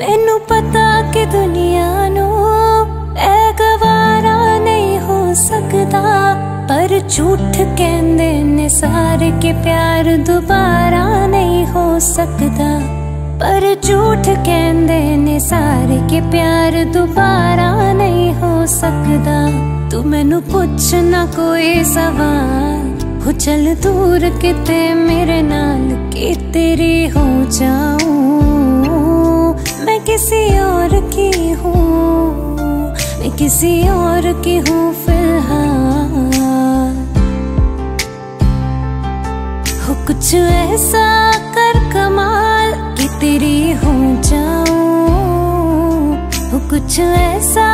ਮੈਨੂੰ ਪਤਾ ਕਿ ਦੁਨੀਆ ਨੂੰ ਇਹ ਗਵਾਰਾ ਨਹੀਂ ਹੋ ਸਕਦਾ, ਪਰ ਝੂਠ ਕਹਿੰਦੇ ਨੇ ਸਾਰੇ ਕਿ ਪਿਆਰ ਦੁਬਾਰਾ ਨਹੀਂ ਹੋ ਸਕਦਾ। ਪਰ ਝੂਠ ਕਹਿੰਦੇ ਨੇ ਸਾਰੇ ਕਿ ਪਿਆਰ ਦੁਬਾਰਾ ਨਹੀਂ ਹੋ ਸਕਦਾ। ਤੂੰ ਮੈਨੂੰ ਪੁੱਛ ਨਾ ਕੋਈ ਸਵਾਲ ਹੋ ਚਲ ਦੂਰ ਕਿਤੇ ਮੇਰੇ ਨਾਲ। किसी और की हूँ, मैं किसी और की हूँ फ़िलहाल। हो कुछ ऐसा कर कमाल कि तेरी हो जाऊ कुछ ऐसा